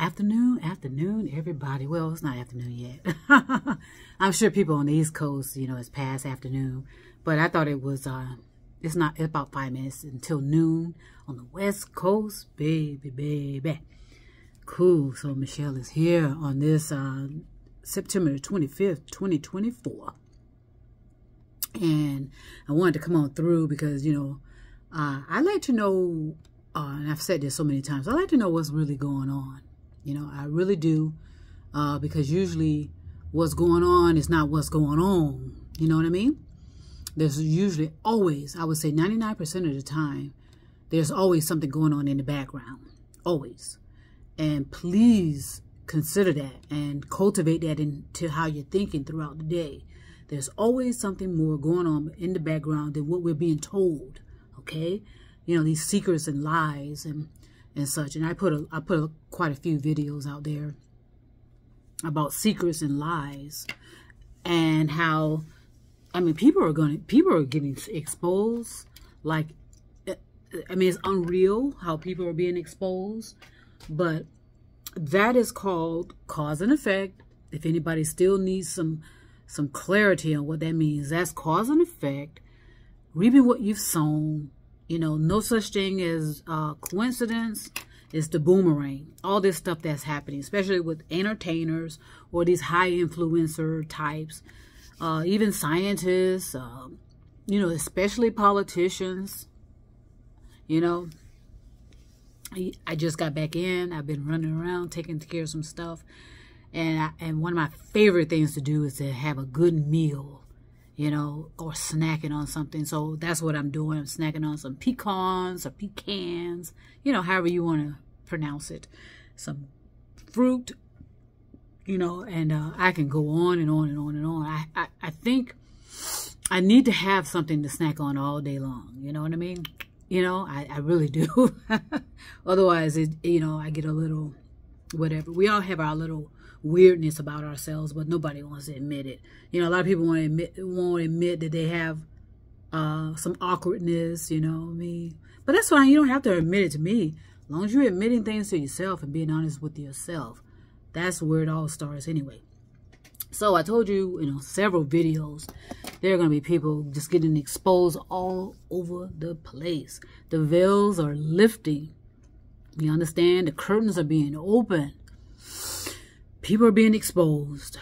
Afternoon, afternoon, everybody. Well, it's not afternoon yet. I'm sure people on the East Coast, you know, it's past afternoon. But I thought it was, uh, it's not, it's about five minutes until noon on the West Coast. Baby, baby. Cool. So Michelle is here on this uh, September 25th, 2024. And I wanted to come on through because, you know, uh, I like to know, uh, and I've said this so many times, I like to know what's really going on you know, I really do. Uh, because usually what's going on is not what's going on. You know what I mean? There's usually always, I would say 99% of the time, there's always something going on in the background. Always. And please consider that and cultivate that into how you're thinking throughout the day. There's always something more going on in the background than what we're being told. Okay? You know, these secrets and lies and and such. And I put a, I put a, quite a few videos out there about secrets and lies and how, I mean, people are going to, people are getting exposed. Like, eh, I mean, it's unreal how people are being exposed, but that is called cause and effect. If anybody still needs some, some clarity on what that means, that's cause and effect. Reaping what you've sown you know, no such thing as uh, coincidence. It's the boomerang. All this stuff that's happening, especially with entertainers or these high influencer types, uh, even scientists, uh, you know, especially politicians. You know, I just got back in. I've been running around taking care of some stuff. And, I, and one of my favorite things to do is to have a good meal you know, or snacking on something. So that's what I'm doing. I'm snacking on some pecans or pecans, you know, however you want to pronounce it. Some fruit, you know, and uh, I can go on and on and on and on. I, I, I think I need to have something to snack on all day long. You know what I mean? You know, I, I really do. Otherwise, it, you know, I get a little whatever. We all have our little weirdness about ourselves, but nobody wants to admit it. You know, a lot of people want to admit won't admit that they have uh, some awkwardness. You know, I me, but that's fine. You don't have to admit it to me. As long as you're admitting things to yourself and being honest with yourself, that's where it all starts anyway. So I told you, you know, several videos, there are going to be people just getting exposed all over the place. The veils are lifting. You understand? The curtains are being opened people are being exposed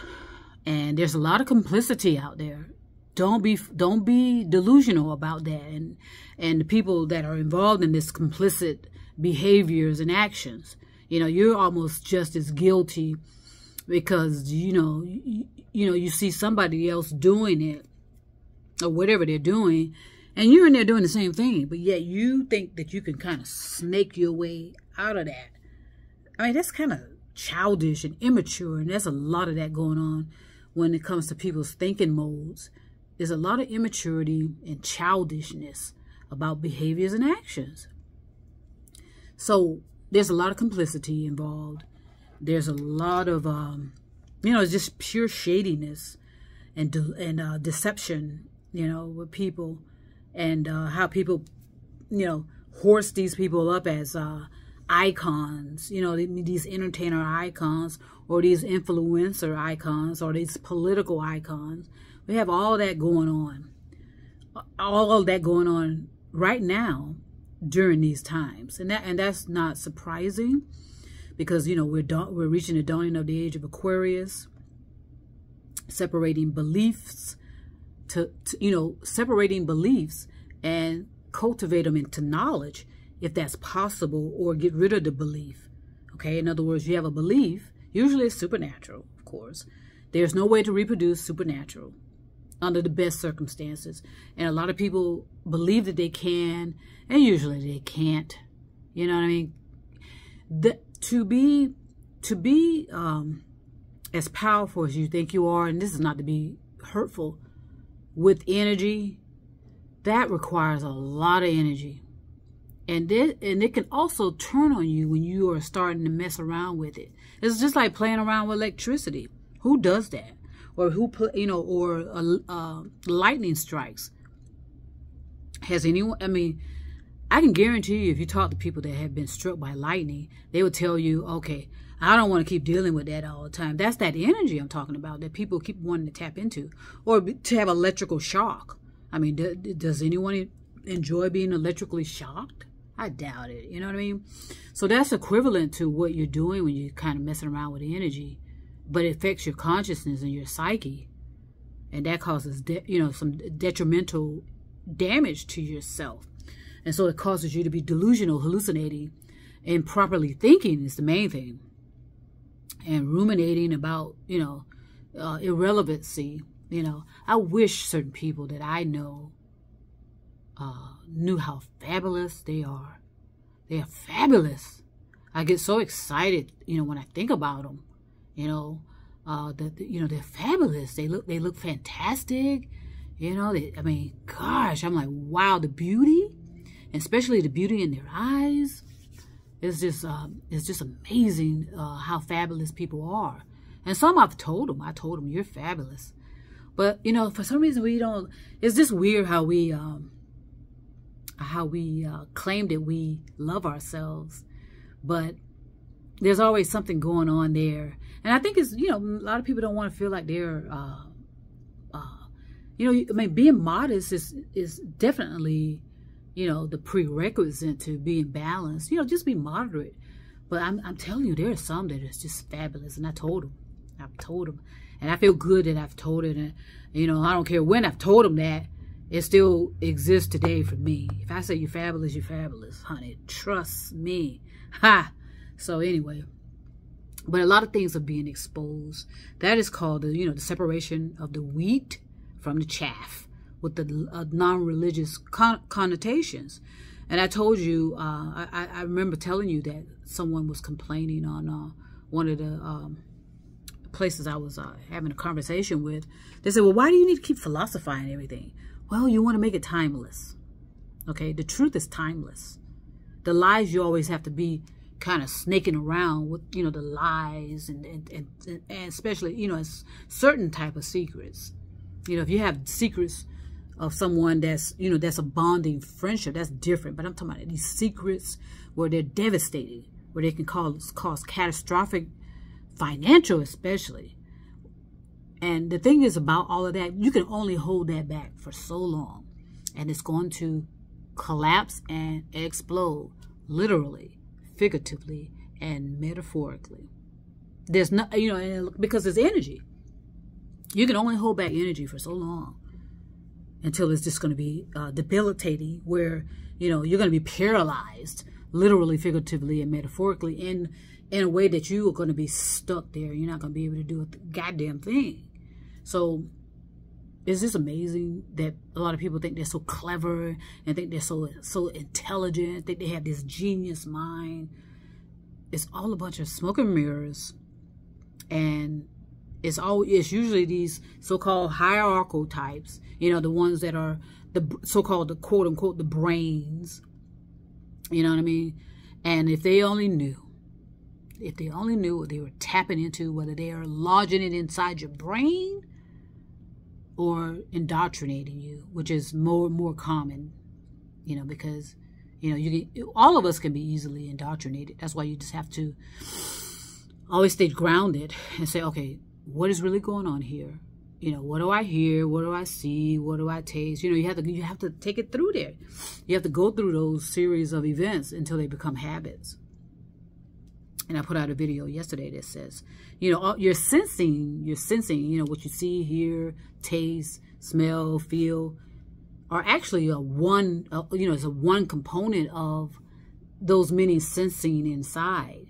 and there's a lot of complicity out there. Don't be don't be delusional about that and and the people that are involved in this complicit behaviors and actions you know you're almost just as guilty because you know you, you know you see somebody else doing it or whatever they're doing and you're in there doing the same thing but yet you think that you can kind of snake your way out of that. I mean that's kind of childish and immature. And there's a lot of that going on when it comes to people's thinking modes. There's a lot of immaturity and childishness about behaviors and actions. So there's a lot of complicity involved. There's a lot of, um, you know, it's just pure shadiness and de and uh, deception, you know, with people and uh, how people, you know, horse these people up as uh, icons, you know, these entertainer icons or these influencer icons or these political icons. We have all that going on. All of that going on right now during these times. And that and that's not surprising because you know we're we're reaching the dawning of the age of Aquarius, separating beliefs to, to you know, separating beliefs and cultivate them into knowledge if that's possible, or get rid of the belief. Okay, in other words, you have a belief, usually it's supernatural, of course. There's no way to reproduce supernatural under the best circumstances. And a lot of people believe that they can, and usually they can't. You know what I mean? The, to be to be um, as powerful as you think you are, and this is not to be hurtful, with energy, that requires a lot of energy. And it, and it can also turn on you when you are starting to mess around with it. It's just like playing around with electricity. Who does that? Or who put, you know, or uh, uh, lightning strikes. Has anyone, I mean, I can guarantee you, if you talk to people that have been struck by lightning, they will tell you, okay, I don't want to keep dealing with that all the time. That's that energy I'm talking about that people keep wanting to tap into, or to have electrical shock. I mean, does anyone enjoy being electrically shocked? I doubt it. You know what I mean? So that's equivalent to what you're doing when you're kind of messing around with the energy, but it affects your consciousness and your psyche, and that causes, you know, some detrimental damage to yourself. And so it causes you to be delusional, hallucinating, and properly thinking is the main thing. And ruminating about, you know, uh, irrelevancy. You know, I wish certain people that I know uh, knew how fabulous they are. They are fabulous. I get so excited, you know, when I think about them. You know, uh, that you know they're fabulous. They look they look fantastic. You know, they, I mean, gosh, I'm like, wow, the beauty especially the beauty in their eyes. It's just, um, it's just amazing uh, how fabulous people are. And some I've told them, I told them, you're fabulous. But, you know, for some reason we don't, it's just weird how we, um, how we uh, claim that we love ourselves. But there's always something going on there. And I think it's, you know, a lot of people don't want to feel like they're, uh, uh, you know, I mean, being modest is, is definitely you know, the prerequisite to being balanced. You know, just be moderate. But I'm, I'm telling you, there are some that is just fabulous. And I told them. I've told them. And I feel good that I've told it. And, you know, I don't care when I've told them that. It still exists today for me. If I say you're fabulous, you're fabulous, honey. Trust me. Ha! So anyway, but a lot of things are being exposed. That is called, the, you know, the separation of the wheat from the chaff with the uh, non-religious con connotations. And I told you, uh, I, I, remember telling you that someone was complaining on uh, one of the um, places I was uh, having a conversation with. They said, well, why do you need to keep philosophizing everything? Well, you want to make it timeless. Okay, the truth is timeless. The lies you always have to be kind of snaking around with, you know, the lies and, and, and, and especially, you know, certain type of secrets. You know, if you have secrets of someone that's, you know, that's a bonding friendship. That's different. But I'm talking about these secrets where they're devastating, where they can cause, cause catastrophic financial especially. And the thing is about all of that, you can only hold that back for so long. And it's going to collapse and explode, literally, figuratively, and metaphorically. There's not, you know, because it's energy. You can only hold back energy for so long until it's just going to be uh, debilitating, where you know you're going to be paralyzed, literally, figuratively, and metaphorically, in in a way that you are going to be stuck there. You're not going to be able to do a goddamn thing. So, is this amazing that a lot of people think they're so clever and think they're so so intelligent, think they have this genius mind? It's all a bunch of smoke and mirrors, and it's all it's usually these so-called hierarchical types you know the ones that are the so-called the quote unquote the brains. You know what i mean? And if they only knew if they only knew what they were tapping into whether they are lodging it inside your brain or indoctrinating you which is more more common you know because you know you can, all of us can be easily indoctrinated that's why you just have to always stay grounded and say okay what is really going on here? You know, what do I hear? What do I see? What do I taste? You know, you have to you have to take it through there. You have to go through those series of events until they become habits. And I put out a video yesterday that says, you know, you're sensing, you're sensing, you know, what you see, hear, taste, smell, feel, are actually a one, you know, it's a one component of those many sensing inside.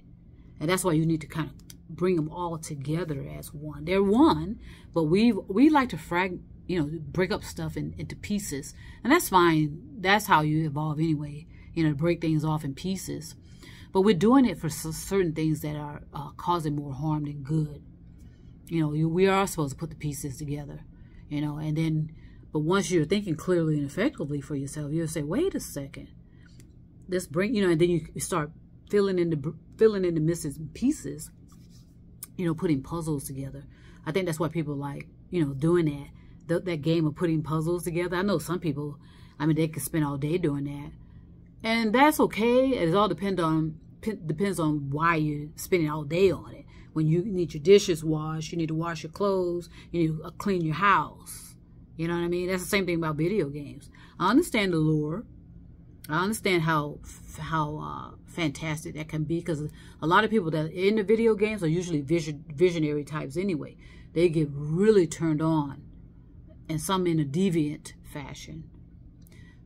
And that's why you need to kind of bring them all together as one. They're one, but we we like to frag, you know, break up stuff in, into pieces, and that's fine. That's how you evolve anyway. You know, break things off in pieces. But we're doing it for certain things that are uh, causing more harm than good. You know, we are supposed to put the pieces together. You know, and then, but once you're thinking clearly and effectively for yourself, you'll say, "Wait a second, let's bring," you know, and then you start filling in the filling in the missing pieces you know, putting puzzles together. I think that's why people like, you know, doing that. That game of putting puzzles together. I know some people, I mean, they could spend all day doing that. And that's okay. It all depends on depends on why you're spending all day on it. When you need your dishes washed, you need to wash your clothes, you need to uh, clean your house. You know what I mean? That's the same thing about video games. I understand the lure. I understand how how uh, fantastic that can be because a lot of people that are in the video games are usually vision, visionary types anyway. They get really turned on, and some in a deviant fashion,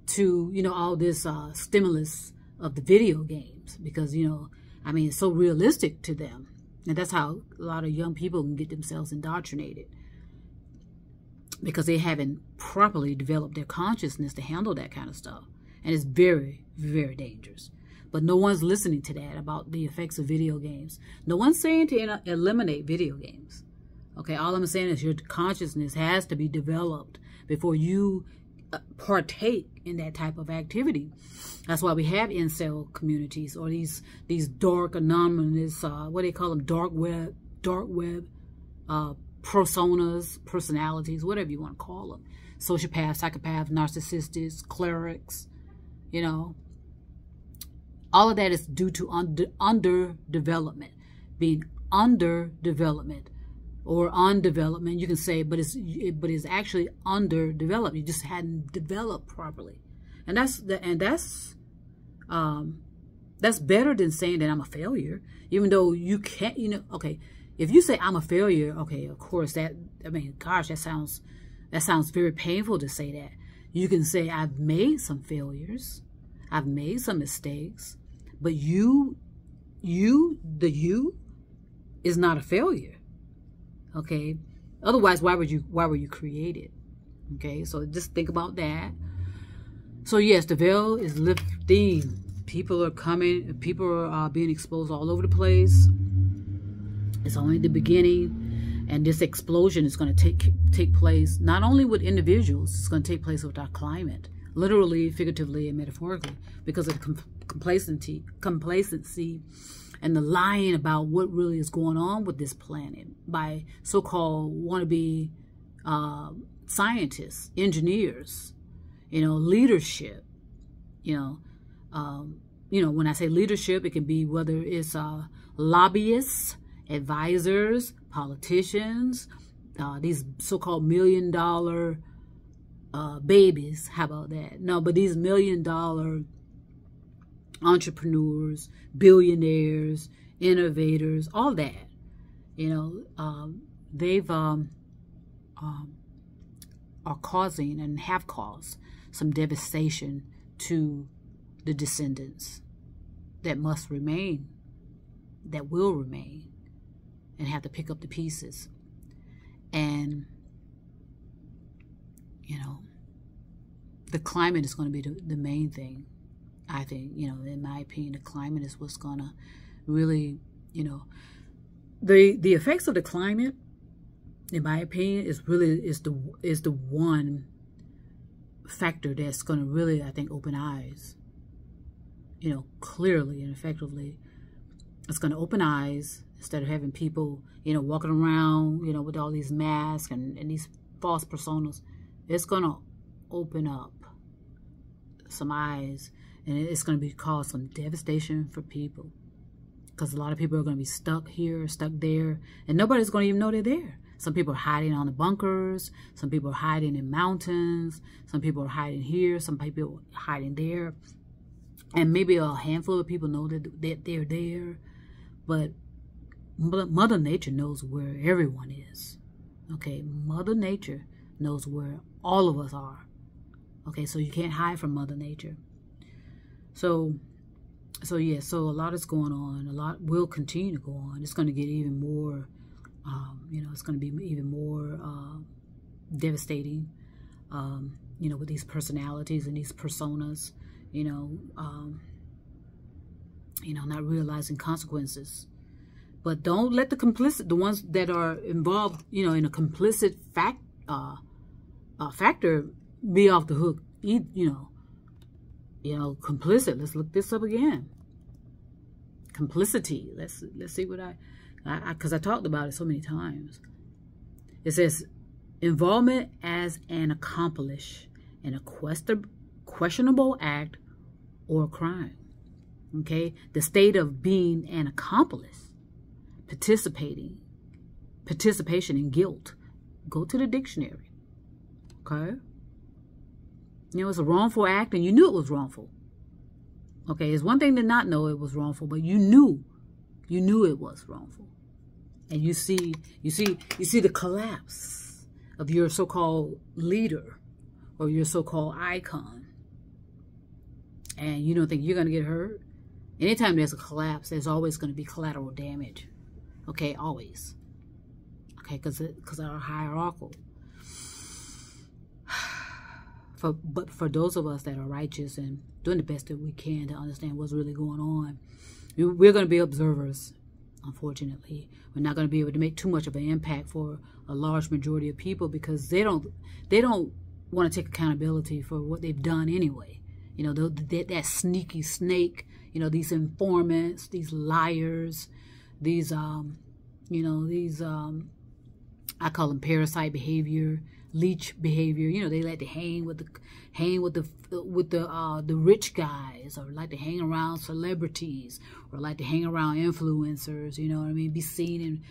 to you know all this uh, stimulus of the video games because you know I mean it's so realistic to them, and that's how a lot of young people can get themselves indoctrinated because they haven't properly developed their consciousness to handle that kind of stuff. And it's very, very dangerous. But no one's listening to that about the effects of video games. No one's saying to eliminate video games. Okay, all I'm saying is your consciousness has to be developed before you partake in that type of activity. That's why we have incel communities or these these dark anonymous, uh, what do they call them, dark web, dark web uh, personas, personalities, whatever you want to call them. Sociopaths, psychopaths, narcissists, clerics, you know. All of that is due to under, underdevelopment, being underdevelopment or undevelopment. You can say, but it's but it's actually underdeveloped. You just hadn't developed properly, and that's the and that's um that's better than saying that I'm a failure. Even though you can't, you know, okay, if you say I'm a failure, okay, of course that I mean, gosh, that sounds that sounds very painful to say that. You can say I've made some failures. I've made some mistakes, but you you the you is not a failure. Okay? Otherwise, why would you why were you created? Okay? So just think about that. So yes, the veil is lifting. People are coming, people are uh, being exposed all over the place. It's only the beginning, and this explosion is going to take take place not only with individuals, it's going to take place with our climate, literally, figuratively, and metaphorically, because of the complacency, complacency, and the lying about what really is going on with this planet by so-called wannabe uh, scientists, engineers, you know, leadership, you know. Um, you know, when I say leadership, it can be whether it's uh, lobbyists, advisors, politicians, uh, these so-called million dollar uh, babies. How about that? No, but these million dollar entrepreneurs, billionaires, innovators, all that. You know, um, they've um, um, are causing and have caused some devastation to the descendants that must remain, that will remain and have to pick up the pieces. And, you know, the climate is going to be the, the main thing. I think, you know, in my opinion, the climate is what's going to really, you know, the the effects of the climate, in my opinion, is really is the is the one factor that's going to really, I think, open eyes. You know, clearly and effectively, it's going to open eyes instead of having people, you know, walking around, you know, with all these masks and, and these false personas, it's going to open up some eyes and it's going to be cause some devastation for people because a lot of people are going to be stuck here, stuck there, and nobody's going to even know they're there. Some people are hiding on the bunkers. Some people are hiding in mountains. Some people are hiding here. Some people are hiding there. And maybe a handful of people know that they're there. But Mother Nature knows where everyone is. Okay, Mother Nature knows where all of us are. Okay, so you can't hide from Mother Nature. So, so yeah, so a lot is going on. A lot will continue to go on. It's going to get even more, um, you know, it's going to be even more uh, devastating, um, you know, with these personalities and these personas, you know, um, you know, not realizing consequences but don't let the complicit, the ones that are involved, you know, in a complicit fact, uh, uh, factor, be off the hook. You, you know, you know, complicit. Let's look this up again. Complicity. Let's let's see what I, because I, I, I talked about it so many times. It says involvement as an accomplice in a questionable act or crime. Okay? The state of being an accomplice, participating, participation in guilt. Go to the dictionary. Okay? Know, it's a wrongful act and you knew it was wrongful. Okay, it's one thing to not know it was wrongful, but you knew, you knew it was wrongful. And you see, you see, you see the collapse of your so-called leader or your so-called icon. And you don't think you're going to get hurt. Anytime there's a collapse, there's always going to be collateral damage. Okay, always. Okay, because because our hierarchical. For, but for those of us that are righteous and doing the best that we can to understand what's really going on, we're going to be observers. Unfortunately, we're not going to be able to make too much of an impact for a large majority of people because they don't they don't want to take accountability for what they've done anyway. You know, that, that sneaky snake. You know, these informants, these liars, these um, you know, these um, I call them parasite behavior leech behavior. You know, they like to hang with the hang with the with the uh, the rich guys, or like to hang around celebrities, or like to hang around influencers. You know what I mean? Be seen in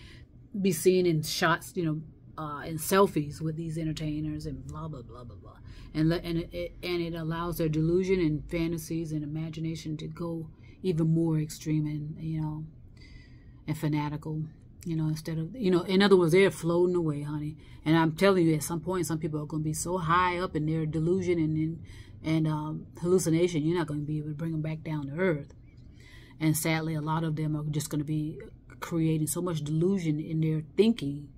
be seen in shots. You know. Uh, in selfies with these entertainers and blah blah blah blah blah, and and it, and it allows their delusion and fantasies and imagination to go even more extreme and you know and fanatical you know, instead of, you know, in other words, they're floating away, honey. And I'm telling you, at some point, some people are going to be so high up in their delusion and and, and um, hallucination, you're not going to be able to bring them back down to earth. And sadly, a lot of them are just going to be creating so much delusion in their thinking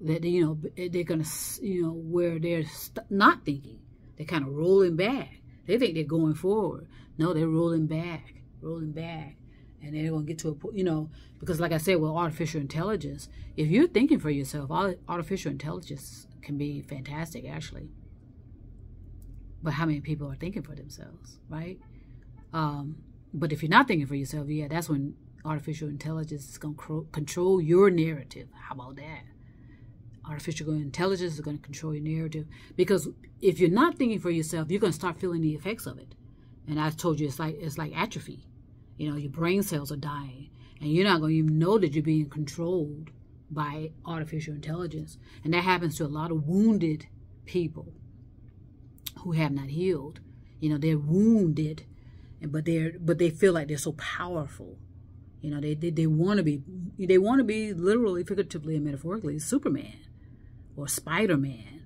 that, you know, they're going to, you know, where they're not thinking. They're kind of rolling back. They think they're going forward. No, they're rolling back, rolling back and they're going to get to a you know, because like I said, with artificial intelligence, if you're thinking for yourself, artificial intelligence can be fantastic, actually. But how many people are thinking for themselves, right? Um, but if you're not thinking for yourself, yeah, that's when artificial intelligence is going to control your narrative. How about that? Artificial intelligence is going to control your narrative because if you're not thinking for yourself, you're going to start feeling the effects of it. And I told you it's like it's like atrophy you know, your brain cells are dying, and you're not going to even know that you're being controlled by artificial intelligence. And that happens to a lot of wounded people who have not healed. You know, they're wounded, and but they're but they feel like they're so powerful. You know, they they, they want to be they want to be literally, figuratively, and metaphorically Superman or Spider Man,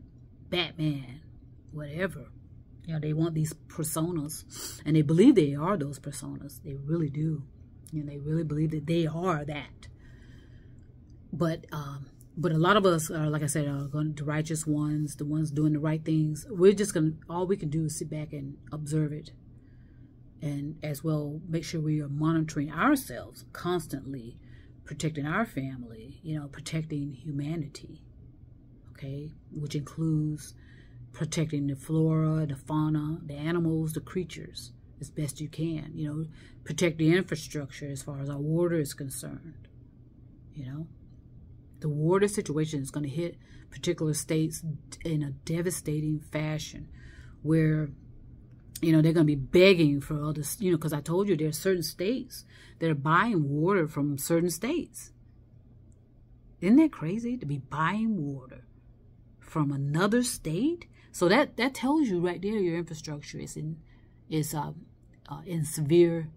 Batman, whatever. You know, they want these personas, and they believe they are those personas. They really do. You know, they really believe that they are that. But um, but a lot of us are, like I said, are going to righteous ones, the ones doing the right things. We're just gonna all we can do is sit back and observe it, and as well make sure we are monitoring ourselves constantly, protecting our family. You know, protecting humanity. Okay, which includes protecting the flora, the fauna, the animals, the creatures as best you can. You know, protect the infrastructure as far as our water is concerned. You know, the water situation is going to hit particular states in a devastating fashion where you know they're going to be begging for others you know because i told you there are certain states that are buying water from certain states isn't that crazy to be buying water from another state so that that tells you right there your infrastructure is in is uh, uh, in severe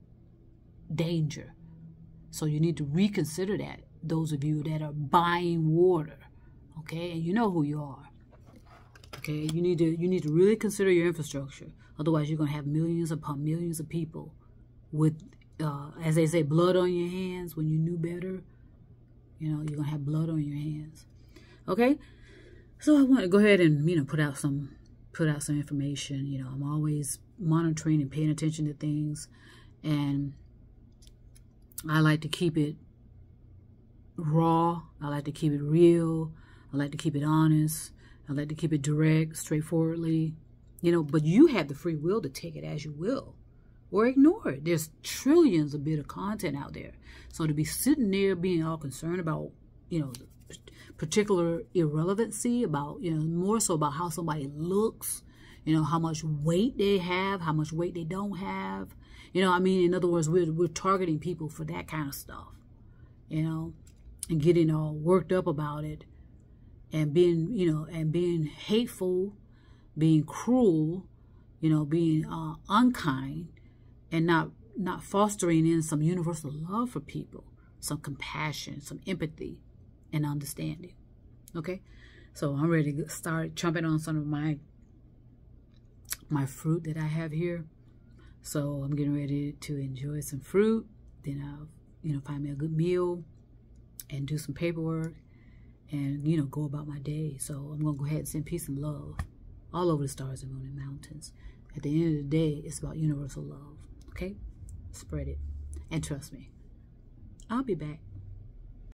danger. So you need to reconsider that. Those of you that are buying water, okay, and you know who you are. Okay, you need to you need to really consider your infrastructure. Otherwise, you're gonna have millions upon millions of people with, uh, as they say, blood on your hands when you knew better. You know, you're gonna have blood on your hands. Okay. So I want to go ahead and, you know, put out some put out some information. You know, I'm always monitoring and paying attention to things and I like to keep it raw. I like to keep it real. I like to keep it honest. I like to keep it direct, straightforwardly. You know, but you have the free will to take it as you will or ignore it. There's trillions of bit of content out there. So to be sitting there being all concerned about, you know, particular irrelevancy about, you know, more so about how somebody looks, you know, how much weight they have, how much weight they don't have. You know, I mean, in other words, we're, we're targeting people for that kind of stuff, you know, and getting all worked up about it and being, you know, and being hateful, being cruel, you know, being uh, unkind and not not fostering in some universal love for people, some compassion, some empathy and understanding. Okay? So I'm ready to start chomping on some of my my fruit that I have here. So I'm getting ready to enjoy some fruit. Then I'll, you know, find me a good meal and do some paperwork and, you know, go about my day. So I'm going to go ahead and send peace and love all over the stars and moon and mountains. At the end of the day, it's about universal love. Okay? Spread it. And trust me, I'll be back.